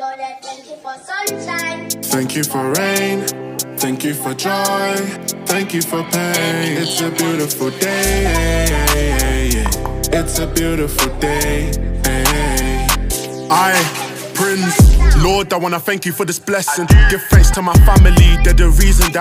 Thank you for sunshine. Thank you for rain. Thank you for joy. Thank you for pain. It's a beautiful day. It's a beautiful day. I, Prince, Lord, I wanna thank you for this blessing. Give thanks to my family, they're the reason that.